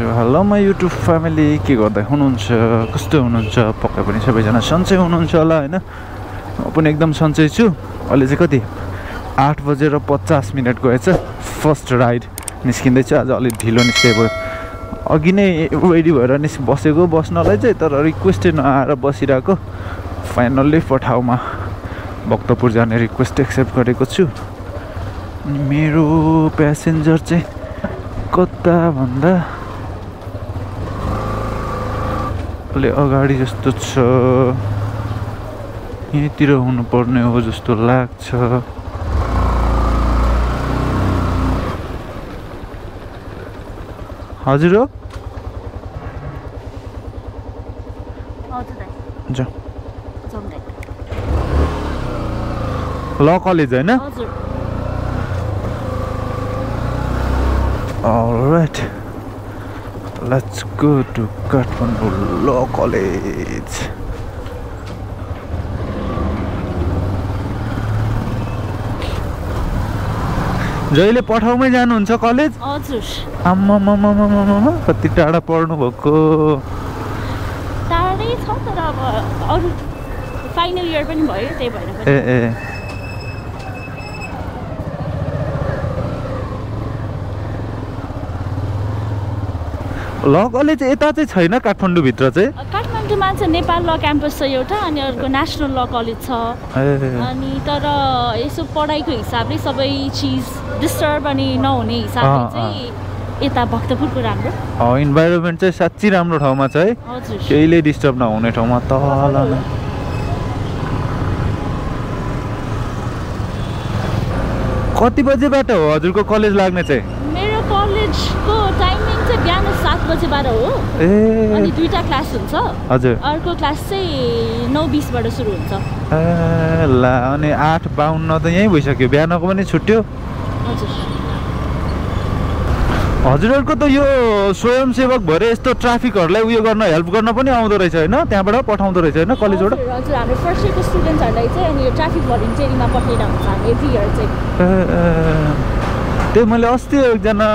Hello म YouTube family के गर्दै हुनुहुन्छ? कस्तो हुनुहुन्छ? पक्कै पनि सबैजना सन्चै हुनुहुन्छ होला होइन? म पनि एकदम सन्चै छु। अहिले चाहिँ कति? आठ बजेर पचास मिनट गएछ। फर्स्ट राइड निस्किँदैछु। आज अलिक ढिलो निस्केको अघि नै रेडी भएर निस् बसेको बस्नलाई चाहिँ तर रिक्वेस्टै नआएर बसिरहेको। फाइनल्ली पठाउमा भक्तपुर जाने रिक्वेस्ट एक्सेप्ट गरेको छु। अनि मेरो प्यासेन्जर चाहिँ कता भन्दा अलि अगाडि जस्तो छ। यहीँतिर हुनुपर्ने हो जस्तो लाग्छ। हजुर हो? ल कलेज होइन? Alright. Let's go to Kathmandu Law College. जहिले पठाउमै जानुहुन्छ कलेज? हजुर। आम्मामामामामा कति टाढा पढ्नु भएको टाढै छ तर अब अरू फाइनल इयर पनि भयो त्यही भएर ए ए। ल कलेज यता चाहिँ छैन काठमाडौँभित्र चाहिँ। काठमाडौँमा चाहिँ नेपाल ल क्याम्पस छ एउटा अनि अर्को नेसनल ल कलेज छ। अनि तर यसो पढाइको हिसाबले सबै चिज डिस्टर्ब अनि नहुने हिसाबले चाहिँ यता भक्तपुरको राम्रो। इन्भाइरोमेन्ट चाहिँ साँच्ची राम्रो ठाउँमा छ है। केहीले डिस्टर्ब नहुने ठाउँमा तल नै कति बजेबाट हो हजुरको कलेज लाग्ने चाहिँ? कलेजको टाइमिङ चाहिँ बिहान सात बजेबाट हो। अनि ए दुईवटा क्लास हुन्छ। हजुर। अर्को क्लास चाहिँ नौ बिसबाट सुरु हुन्छ। ए ला अनि आठ बाहन्न त यहीँ भइसक्यो। बिहानको पनि छुट्यो हजुर। हजुरहरूको त यो स्वयंसेवक भएर यस्तो ट्राफिकहरूलाई उयो गर्न हेल्प गर्न पनि आउँदो रहेछ होइन? त्यहाँबाट पठाउँदो रहेछ होइन कलेजबाट? हजुर हाम्रो फर्स्ट इयरको स्टुडेन्ट्सहरूलाई चाहिँ अनि यो ट्राफिक भलिन्टियरिङमा पठाइरहेको हुन्छ। हामी एभ्री इयर चाहिँ। त्यही मैले अस्ति एकजना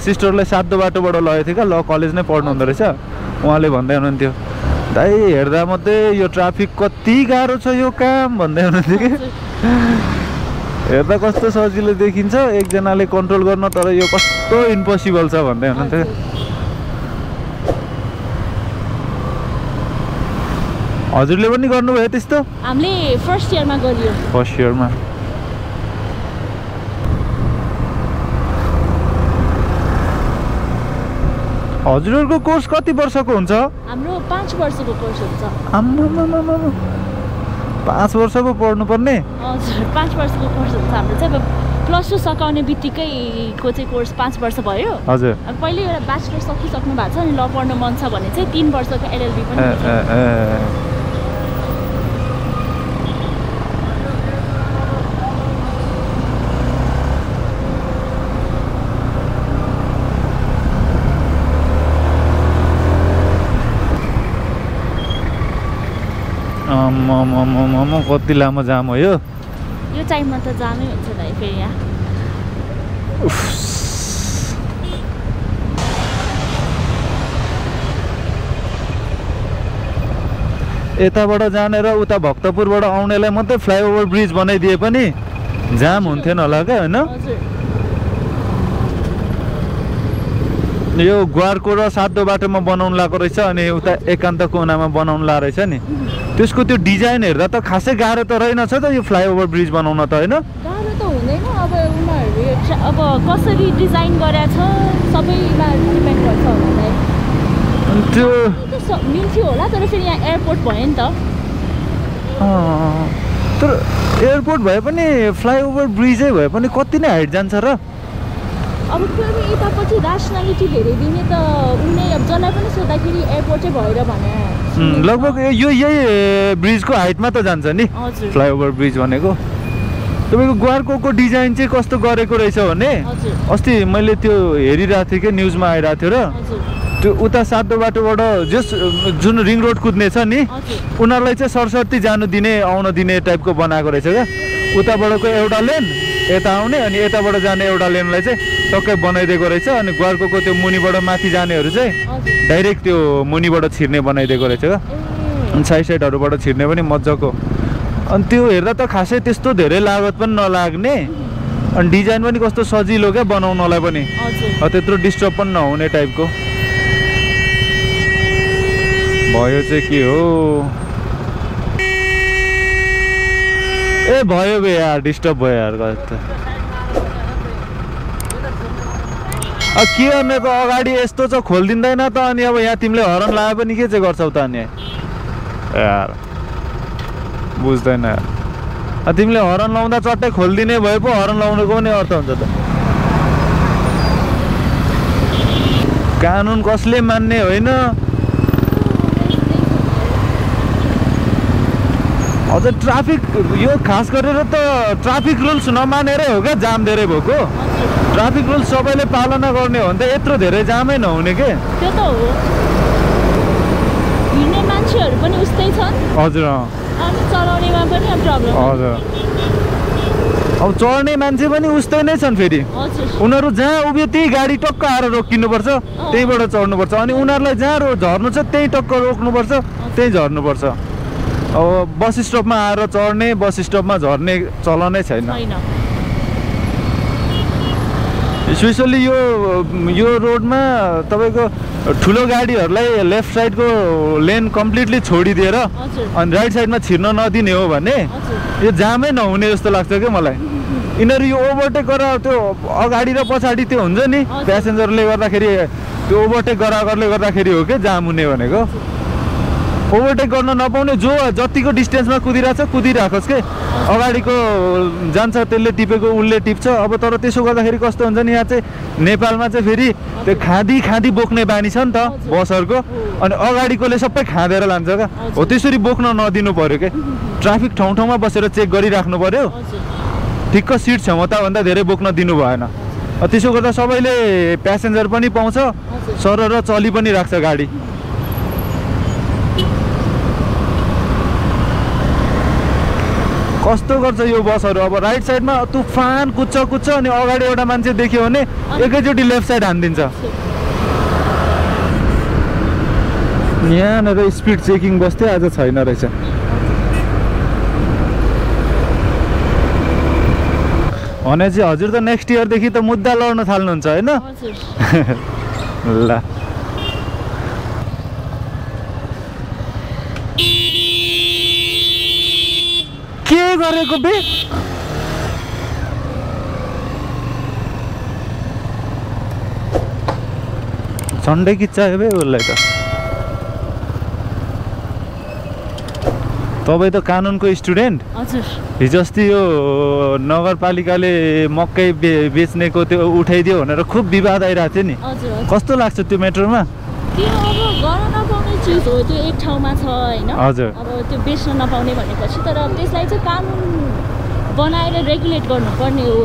सिस्टरलाई सातो बाटोबाट लगेको थिएँ क्या ल कलेज नै पढ्नु हुँदो रहेछ। उहाँले भन्दै हुनुहुन्थ्यो दाइ हेर्दा मात्रै यो ट्राफिक कति गाह्रो छ यो काम भन्दै हुनुहुन्थ्यो कि। हेर्दा कस्तो सजिलो देखिन्छ एकजनाले कन्ट्रोल गर्न तर यो कस्तो इम्पोसिबल छ भन्दै हुनुहुन्थ्यो। हजुरले पनि गर्नुभयो त्यस्तो? हामीले फर्स्ट इयरमा गरियो। फर्स्ट इयरमा हजुरहरूको कोर्स कति वर्षको हुन्छ? हाम्रो पाँच वर्षको कोर्स हुन्छ। आम्मामामामा। पाँच वर्षको पढ्नुपर्ने? हजुर पाँच वर्षको कोर्स हुन्छ हाम्रो चाहिँ। प्लस टू सकाउने बित्तिकैको चाहिँ कोर्स पाँच वर्ष भयो। हजुर। पहिले एउटा ब्याचलर सकिसक्नु भएको छ अनि ल पढ्नु मन छ भने चाहिँ तिन वर्षको एलएलबी पनि आम्मामामामा कति लामो जाम हो यो। टाइममा त जामै हुन्छ फेरि यहाँ यताबाट जाने र उता भक्तपुरबाट आउनेलाई मात्रै फ्लाइओभर ब्रिज बनाइदिए पनि जाम हुन्थेन होला क्या होइन हजुर यो ग्वारको र सातो बाटोमा बनाउनु लगाएको रहेछ अनि उता एकान्त कुनामा बनाउनु ला रहेछ नि। त्यसको त्यो डिजाइन हेर्दा त खासै गाह्रो त रहेनछ त यो फ्लाइओभर ब्रिज बनाउन त होइन? अब कसरी डिजाइन गरेछ सबैमा डिपेन्ड गर्छ होला। त्यो मिल्थ्यो होला तर फेरि यहाँ एयरपोर्ट भयो नि त। तर एयरपोर्ट भए पनि फ्लाइओभर ब्रिजै भए पनि कति नै हाइट जान्छ र? अब फेरि यतापछि ऱ्यासनालिटी धेरै दिने त उनी अब जसलाई पनि सोद्धाखेरि एयरपोर्टै भएर भने। लगभग यो- यही ब्रिजको हाइटमा त जान्छ नि। फ्लाइओभर ब्रिज भनेको। तपाईँको ग्वारको डिजाइन चाहिँ कस्तो गरेको रहेछ भने अस्ति मैले त्यो हेरिरहेको थिएँ कि न्युजमा आइरहेको थियो र। त्यो उता सातो बाटोबाट जस जुन रिङ रोड कुद्ने छ नि उनीहरूलाई चाहिँ सरस्वती जानु दिने आउन दिने टाइपको बनाएको रहेछ क्या। उताबाटको एउटा लेन यता आउने अनि यताबाट जाने एउटा लेनलाई चाहिँ टक्कै बनाइदिएको रहेछ अनि ग्वार्कोको त्यो मुनिबाट माथि जानेहरू चाहिँ डाइरेक्ट त्यो मुनिबाट छिर्ने बनाइदिएको रहेछ क्या अनि साइड साइडहरूबाट छिर्ने पनि मजाको। अनि त्यो हेर्दा त खासै त्यस्तो धेरै लागत पनि नलाग्ने। अनि डिजाइन पनि कस्तो सजिलो क्या बनाउनलाई पनि। त्यत्रो डिस्टर्ब पनि नहुने टाइपको भयो चाहिँ के हो? ए भयो बे यार डिस्टर्ब भयो यार अब के गर्ने त अगाडि यस्तो छ खोलिदिँदैन त अनि अब यहाँ तिमीले हरन लगाए पनि के चाहिँ गर्छौ त अनि? यार बुझ्दैन तिमीले हरन लाउँदा चट्टै खोलिदिने भए पो हरन लाउनुको पनि अर्थ हुन्छ त। कानुन कसले मान्ने होइन? अझ ट्राफिक यो खास गरेर त ट्राफिक रुल्स नमानेरै हो क्या जाम धेरै भएको। हजुर ट्राफिक रुल्स सबैले पालना गर्ने हो भने त यत्रो धेरै जामै नहुने के? त्यो त हो। हिँड्ने मान्छेहरू पनि उस्तै छन्। हजुर अँ, अनि चलाउनेमा पनि अब प्रब्लम हजुर। अब चढ्ने मान्छे पनि उस्तै नै छन् फेरि। हजुर। उनीहरू जहाँ उभियो त्यही गाडी टक्क आएर रोकिनुपर्छ त्यहीँबाट चढ्नुपर्छ। अनि उनीहरूलाई जहाँ झर्नु छ त्यहीँ टक्क रोक्नुपर्छ त्यहीँ झर्नुपर्छ। अब बस स्टपमा आएर चढ्ने बस स्टपमा झर्ने चलनै छैन। स्पेसल्ली यो यो रोडमा तपाईँको ठुलो गाडीहरूलाई लेफ्ट साइडको लेन कम्प्लिटली छोडिदिएर अनि राइट साइडमा छिर्न नदिने हो भने यो जामै नहुने जस्तो लाग्छ क्या मलाई। यिनीहरू यो ओभरटेक गरेर त्यो अगाडि र पछाडि त्यो हुन्छ नि। प्यासेन्जरले गर्दाखेरि त्यो ओभरटेक गराएकोले गर्दाखेरि हो कि जाम हुने भनेको। ओभरटेक गर्न नपाउने जो जतिको डिस्टेन्समा कुदिरहेको छ कुदिरहेकोस् के? अगाडिको जान्छ त्यसले टिपेको उसले टिप्छ। अब तर त्यसो गर्दाखेरि कस्तो हुन्छ नि यहाँ चाहिँ नेपालमा चाहिँ फेरि त्यो खाँदी खाँदी बोक्ने बानी छ नि त। बसहरूको। अनि अगाडिकोले सबै खाँदेर लान्छ क्या। हो। त्यसरी बोक्न नदिनु पऱ्यो क्या ट्राफिक ठाउँ ठाउँमा बसेर चेक गरिराख्नु पऱ्यो ठिक्क सिट क्षमताभन्दा धेरै बोक्न दिनु भएन। त्यसो गर्दा सबैले प्यासेन्जर पनि पाउँछ सर र चलि पनि राख्छ गाडी। कस्तो गर्छ यो बसहरू? अब राइट साइडमा तुफान कुद्छ कुद्छ अनि अगाडि एउटा मान्छे देख्यो भने एकैचोटि लेफ्ट साइड हानिदिन्छ। यहाँनिर स्पिड चेकिङ बस्थ्यो आज छैन रहेछ। भने चाहिँ हजुर त नेक्स्ट इयरदेखि त मुद्दा लड्न थाल्नुहुन्छ होइन? ल के गरेको बे। झन्डै किच्चायो बे उसलाई त। तपाईँ त कानुनको स्टुडेन्ट? हजुर। हिजो अस्ति यो नगरपालिकाले मकै बे बेच्नेको त्यो उठाइदियो भनेर खुब विवाद आइरहेको थियो नि। कस्तो लाग्छ त्यो मेट्रोमा त्यो अब गर्न नपाउने चिज हो त्यो एक ठाउँमा छ होइन। अब त्यो बेच्न नपाउने भनेपछि तर त्यसलाई चाहिँ कानुन बनाएर रेगुलेट गर्नुपर्ने हो।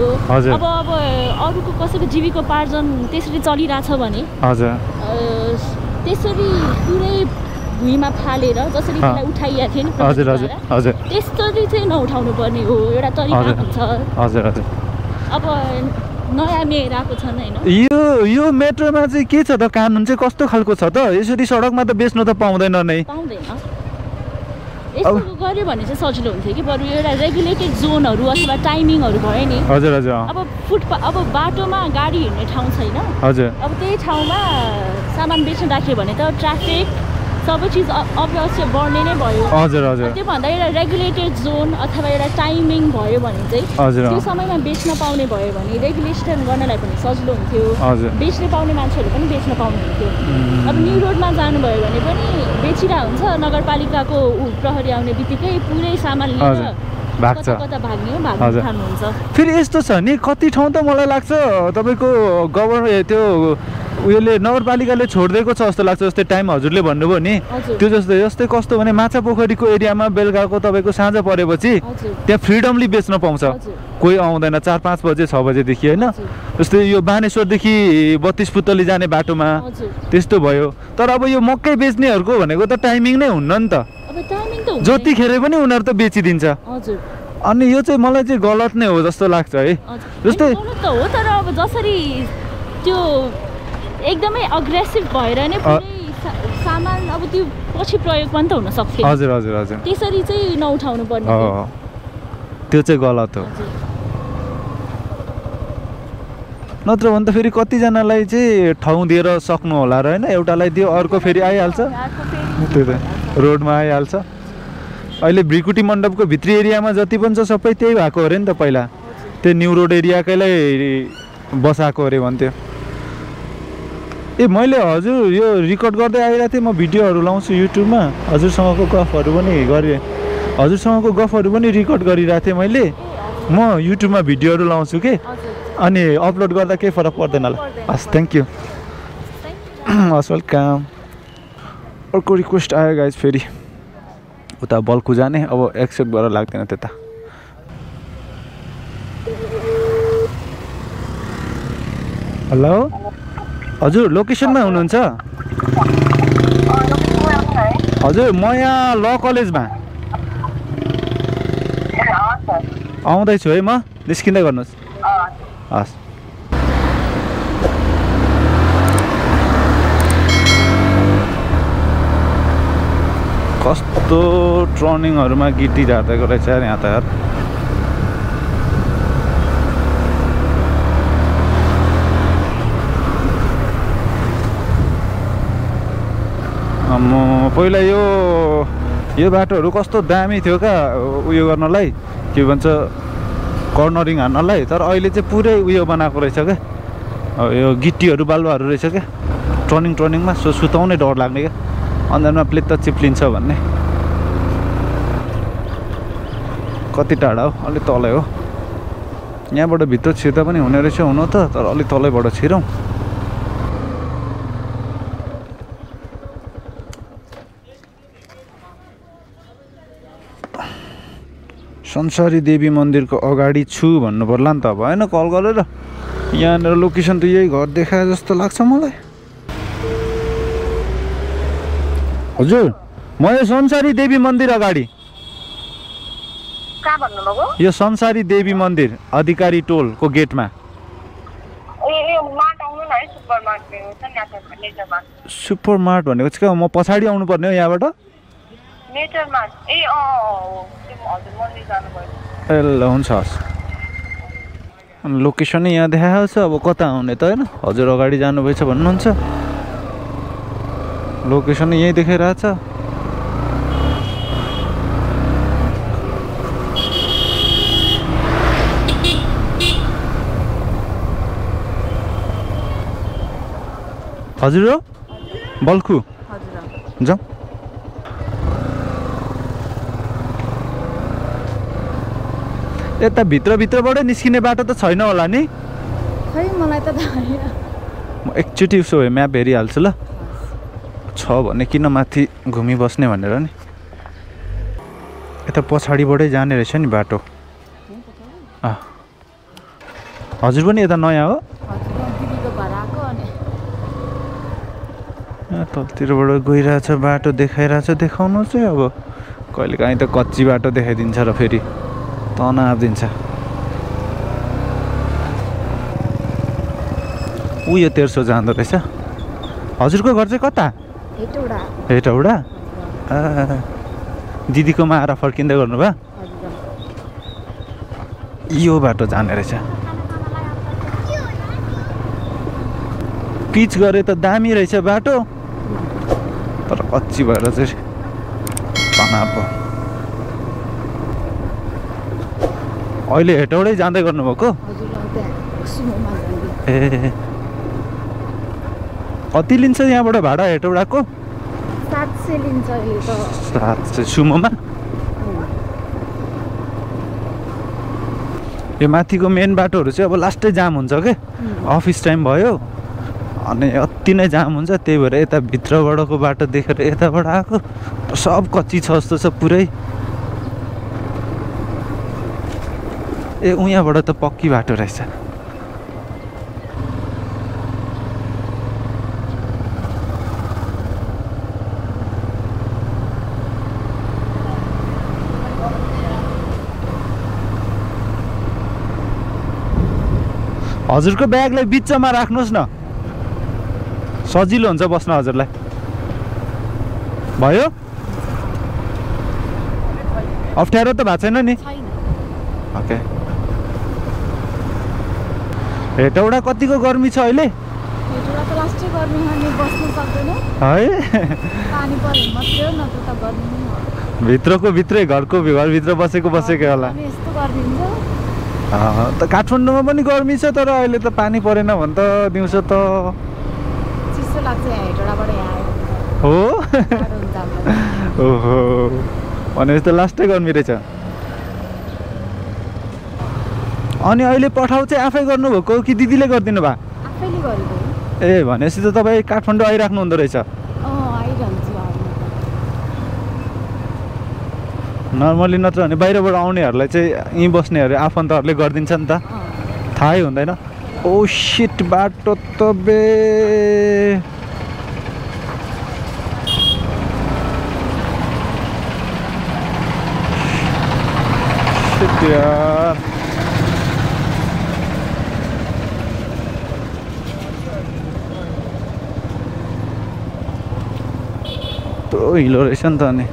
अब अब अरूको कसैको जीविकोपार्जन त्यसरी चलिरहेछ भने त्यसरी पुरै भुइँमा फालेर जसरी। त्यसलाई उठाइएको थियो नि हजुर हजुर प्रहरीद्वारा, हजुर त्यस्तरी चाहिँ नउठाउनु पर्ने हो एउटा तरिका। हुन्छ हजुर हजुर अब नयाँ मेयर आएको छन् होइन? यो यो मेट्रोमा चाहिँ के छ त? कानुन चाहिँ कस्तो खालको छ त? यसरी सडकमा त बेच्नु त पाउँदैन नै। पाउँदैन। यस्तो गऱ्यो भने चाहिँ सजिलो हुन्थ्यो कि बरु? एउटा रेगुलेटेड जोनहरू अथवा टाइमिङहरू भयो नि। हजुर हजुर अब फुटपा अब बाटोमा गाडी हिँड्ने ठाउँ छैन। हजुर। अब त्यही ठाउँमा सामान बेच्न राख्यो भने त ट्राफिक सबै चिज अ- अवश्य बढ्ने नै भयो। हजुर हजुर। त्योभन्दा एउटा रेगुलेटेड जोन अथवा एउटा टाइमिङ भयो भने चाहिँ त्यो समयमा बेच्न पाउने भयो भने रेगुलेसन गर्नलाई पनि सजिलो हुन्थ्यो। बेच्न पाउने मान्छेहरू पनि बेच्न पाउनुहुन्थ्यो अब न्यु रोडमा जानुभयो भने पनि बेचिरहेको हुन्छ नगरपालिकाको प्रहरी आउने बित्तिकै पुरै सामान लिएर भाग्ने फेरि यस्तो छ नि कति ठाउँ त मलाई लाग्छ तपाईँको गभर्मेन्ट त्यो उयोले नगरपालिकाले छोडिदिएको छ जस्तो लाग्छ जस्तै टाइम हजुरले भन्नुभयो नि। त्यो जस्तै जस्तै कस्तो भने माछा पोखरीको एरियामा बेलुकाको तपाईँको साँझ परेपछि त्यहाँ फ्रिडमली बेच्न पाउँछ। कोही आउँदैन चार पाँच बजे छ बजेदेखि होइन। जस्तै यो बानेश्वरदेखि बत्तिस पुत्तली जाने बाटोमा त्यस्तो भयो। तर अब यो मकै बेच्नेहरूको भनेको त टाइमिङ नै हुन्न नि त। जतिखेर पनि उनीहरू त बेचिदिन्छ। अनि यो चाहिँ मलाई चाहिँ गलत नै हो जस्तो लाग्छ है। जस्तै- हो तर अब जसरी त्यो एकदमै अग्रेसिभ भएर नै सामान अब त्यो पछि प्रयोग पनि त हुन सक्थ्यो। हजुर हजुर हजुर। त्यसरी चाहिँ नउठाउनु पर्ने। त्यो चाहिँ गलत हो। नत्र भने त फेरि कतिजनालाई चाहिँ ठाउँ दिएर सक्नु होला र होइन? एउटालाई दियो अर्को फेरि आइहाल्छ। त्यो त। रोडमा आइहाल्छ। अहिले भ्रिकुटी मण्डपको भित्री एरियामा जति पनि छ सबै त्यही भएको अरे नि त पहिला। त्यो न्यु रोड एरियाकैलाई बसाएको अरे भन्थ्यो। ए मैले हजुर यो रेकर्ड गर्दै आइरहेको थिएँ। म भिडियोहरू लाउँछु युट्युबमा हजुरसँगको गफहरू पनि गरेँ। हजुरसँगको गफहरू पनि रेकर्ड गरिरहेको थिएँ मैले। म युट्युबमा भिडियोहरू लाउँछु कि? अनि अपलोड गर्दा केही फरक पर्दैन होला। हस् थ्याङ्क यू हस् वेलकम अर्को रिक्वेस्ट आयो गाइज फेरि। उता बल्कु जाने। अब एक्सेप्ट गरेर लाग्दैन त्यता। हेलो हजुर लोकेसनमा हुनुहुन्छ। हजुर म यहाँ ल कलेजमा। आउँदैछु है म निस्किँदै गर्नुहोस्। हस्। कस्तो टर्निङहरूमा गिटी झार्दैको रहेछ यहाँ त यार म पहिला यो यो बाटोहरू कस्तो दामी थियो क्या उयो गर्नलाई? के भन्छ कर्नरिङ हान्नलाई? तर अहिले चाहिँ पुरै उयो बनाएको रहेछ क्या यो गिट्टीहरू बालुवाहरू रहेछ क्या टर्निङ टर्निङमा सो सुताउनै डर लाग्ने क्या अनुहारमा प्लेट त चिप्लिन्छ भन्ने। कति टाढा हो? अलिक तलै हो। यहाँबाट भित्र छिर्दा पनि हुने रहेछ हुनु त तर अलिक तलैबाट छिरौँ। संसारी देवी मन्दिरको अगाडि छु भन्नु पर्ला नि त होइन कल गरेर। यहाँनिर लोकेसन त यही घर देखाए जस्तो लाग्छ मलाई। हजुर म यो संसारी देवी मन्दिर अगाडि। यो संसारी देवी मन्दिर अधिकारी टोलको गेटमा। सुपर मार्ट भनेको चाहिँ? म पछाडि आउनुपर्ने हो यहाँबाट? ए अँ हजुर मन्दिर जानुभयो। ए ल हुन्छ हस्। लोकेसनै यहाँ देखाएको छ अब कता आउने त होइन? हजुर अगाडि जानुभएछ भन्नुहुन्छ। लोकेसनै यहीँ देखाइरहेको छ हजुर हो? बल्खु। हजुर। जाउँ यता भित्रभित्रबाटै निस्किने बाटो त छैन होला नि? खै मलाई त। म एकचोटि उसो भए म्याप हेरिहाल्छु ल। छ भने किन माथि घुमिबस्ने भनेर नि? यता पछाडिबाटै जाने रहेछ नि बाटो। हजुर पनि यता नयाँ हो? तलतिरबाट गइरहेछ बाटो देखाइरहेछ देखाउनु चाहिँ अब। कहिलेकाहीँ त कच्ची बाटो देखाइदिन्छ र फेरि। तनाव दिन्छ। ऊ यो तेर्सो जाँदो रहेछ। हजुरको घर चाहिँ कता? हेटौडा। दिदीकोमा आएर फर्किँदै गर्नुभयो? यो बाटो जाने रहेछ। पिच गरे त दामी रहेछ बाटो। तर कच्ची भएर चाहिँ तनाव भयो अहिले हेटौडै जाँदै गर्नुभएको? ए। कति लिन्छ यहाँबाट भाडा हेटौडाको? सात सय सुमोमा? यो माथिको मेन बाटोहरू चाहिँ अब लास्टै जाम हुन्छ के? अफिस टाइम भयो। अनि अति नै जाम हुन्छ त्यही भएर यता भित्रबाटको बाटो देखेर यताबाट आएको। सब कच्ची छ जस्तो छ पुरै। ए उ यहाँबाट त पक्की बाटो रहेछ। हजुरको ब्यागलाई बिचमा राख्नुहोस् न। सजिलो हुन्छ बस्न हजुरलाई। भयो? अप्ठ्यारो त भएको छैन नि। ओके हेटौडा कतिको गर्मी छ अहिले? भित्रको भित्रै घरको घरभित्र बसेको बसेकै होला। त काठमाडौँमा पनि गर्मी छ तर अहिले त पानी परेन भने त दिउँसो त हो? ओहो। भनेपछि त लास्टै गर्मी रहेछ। अनि अहिले पठाउ चाहिँ आफै गर्नुभएको कि दिदीले गरिदिनु भयो हो ए भनेपछि त तपाईँ काठमाडौँ आइराख्नु हुँदो रहेछ नर्मली नत्र भने बाहिरबाट आउनेहरूलाई चाहिँ यहीँ बस्नेहरू आफन्तहरूले गरिदिन्छ नि त। थाहै हुँदैन। ओ सिट बाटो त बे Shit यार यत्रो हिलो रहेछ नि त अनि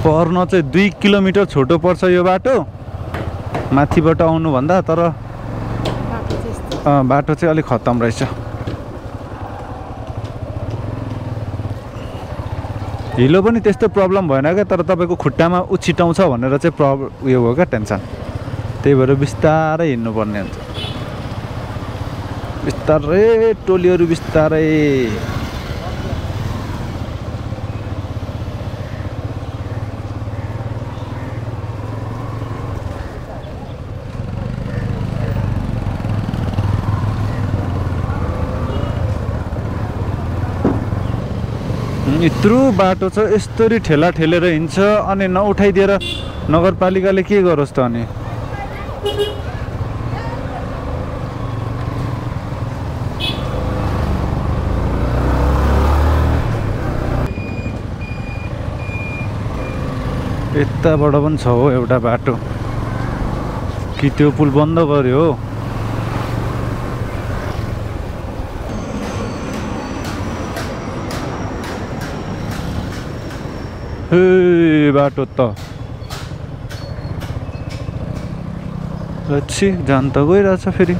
पर्न चाहिँ दुई किलोमिटर छोटो पर्छ यो बाटो। माथिबाट आउनुभन्दा तर बाटो चाहिँ अलिक खत्तम रहेछ। हिलो पनि त्यस्तो प्रब्लम भएन क्या तर तपाईँको खुट्टामा उछिटाउँछ भनेर चाहिँ प्रब उयो हो क्या टेन्सन त्यही भएर बिस्तारै हिँड्नुपर्ने हुन्छ। बिस्तारै टोलीहरू बिस्तारै यत्रो बाटो छ यस्तरी ठेला ठेलेर हिँड्छ अनि नउठाइदिएर नगरपालिकाले के गरोस् त अनि? यताबाट पनि छ हो एउटा बाटो। कि त्यो पुल बन्द गर्यो हो? हे बाटो त। अच्छी जान त गइरहेछ फेरि।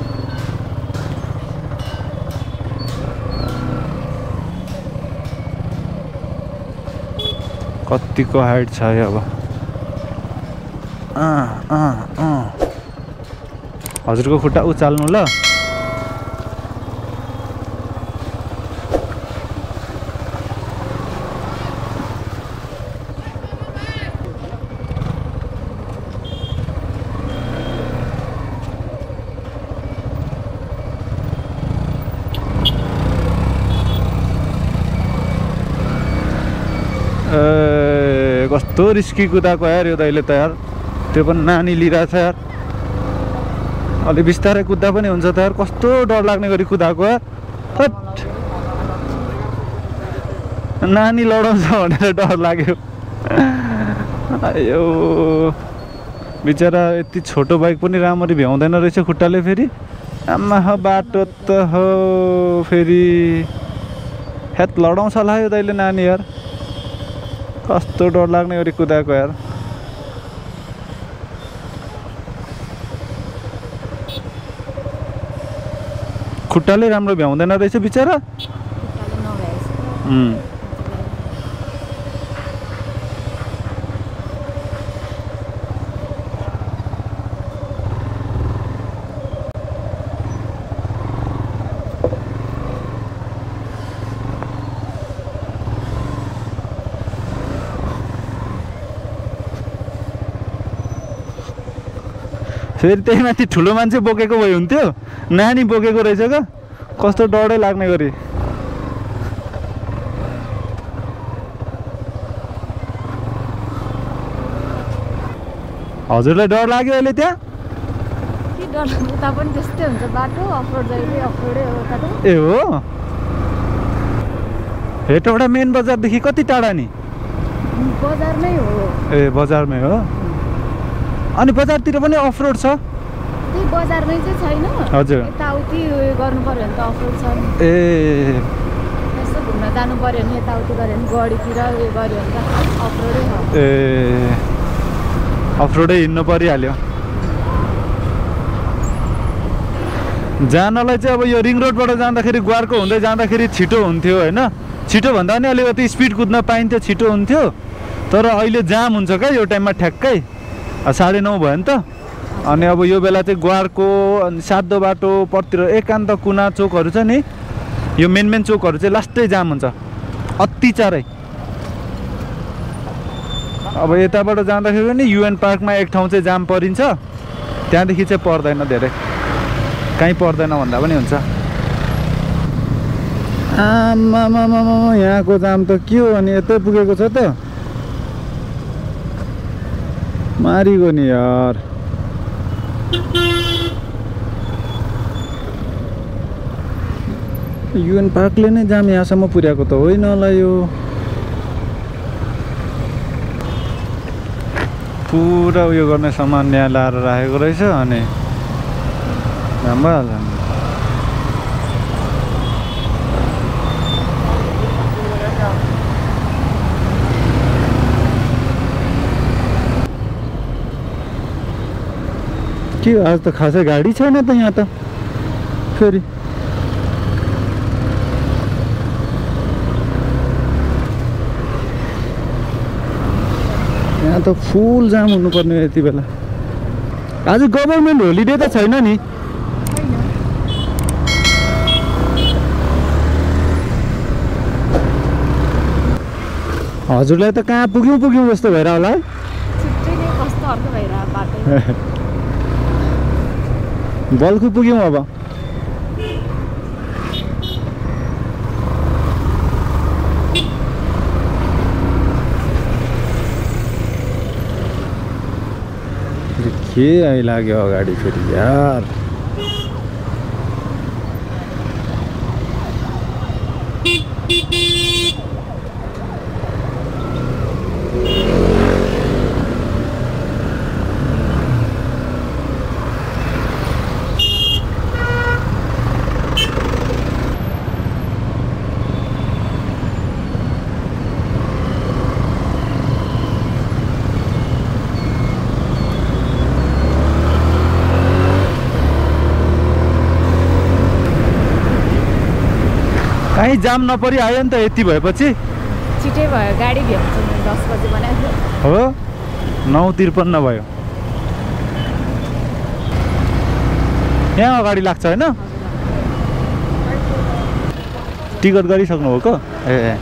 कतिको हाइट छ है अब? अँ, अँ, अँ। हजुरको खुट्टा उचाल्नु ल ए कस्तो रिस्की कुदाएको यार यो दैले त यार त्यो पनि नानी लिइरहेछ यार। अलि बिस्तारै कुद्दा पनि हुन्छ त यार। कस्तो डर लाग्ने गरी कुदाएको यार। नानी लडाउँछ भनेर डर लाग्यो। अयो बिचरा यति छोटो बाइक पनि राम्ररी भ्याउँदैन रहेछ खुट्टाले फेरि। आमा हो बाटो त हो फेरि। हेत लडाउँछ होला यो दैले नानी यार। कस्तो डर लाग्ने गरी कुदाएको यार खुट्टाले राम्रो भ्याउँदैन रहेछ बिचरा फेरि त्यही माथि ठुलो मान्छे बोकेको भए हुन्थ्यो। नानी बोकेको रहेछ क्या कस्तो डरै लाग्ने गरी। हजुरलाई डर लाग्यो अहिले त्यहाँ? के ए हो? हेटौँडा मेन बजारदेखि कति टाढा नि? बजार नै हो। ए बजारमै हो? अनि बजारतिर पनि अफरोड छ? त्यही बजारमै चाहिँ छैन। हजुर। यताउति उयो गर्नु पऱ्यो भने त अफरोड छ नि। ए। यसो घुम्न जानु पऱ्यो भने यताउति गऱ्यो भने गढीतिर उयो गऱ्यो भने त अफरोडै हो ए। अफरोडै हिँड्नु परिहाल्यो। जानलाई चाहिँ अब यो रिङ रोडबाट जाँदाखेरि ग्वारको हुँदै जाँदाखेरि छिटो हुन्थ्यो होइन। छिटो भन्दा पनि अलिकति स्पिड कुद्न पाइन्थ्यो छिटो हुन्थ्यो। तर अहिले जाम हुन्छ क्या यो टाइममा ठ्याक्कै। साढे नौ भयो नि त? अनि अब यो बेला चाहिँ ग्वारको अनि बाटो पर्तिर एकान्त कुना चोकहरू छ नि यो मेन मेन चोकहरू चाहिँ लास्टै जाम हुन्छ। अति चाँडै अब यताबाट जाँदाखेरि पनि युएन पार्कमा एक ठाउँ चाहिँ जाम परिन्छ। त्यहाँदेखि चाहिँ पर्दैन धेरै। कहीँ पर्दैन भन्दा पनि हुन्छ। आमामामा यहाँको जाम त के हो अनि यतै पुगेको छ त? मारिगयो नि यार। युएन पार्कले नै जाम यहाँसम्म पुर्याएको त होइन होला यो। पुरा उयो गर्ने सामान यहाँ लाएर राखेको रहेछ अनि जाम के आज त खासै गाडी छैन त यहाँ त। फेरि यहाँ त फुल जाम हुनुपर्ने हो यति बेला आज गभर्मेन्ट होलिडे त छैन नि हजुरलाई त कहाँ पुग्यौँ पुग्यौँ जस्तो भएर होला है छिट्टै नै कस्तो अर्को भइरहेको बाटो बल्खु पुग्यौँ अब के आइलाग्यो अगाडि फेरि यार कहीँ जाम नपरि आयो नि त यति भएपछि। छिटै भयो गाडी भ्याउँछु दस बजी हो? नौ त्रिपन्न भयो। यहाँ अगाडि लाग्छ होइन? टिकट गरिसक्नु भएको? ए।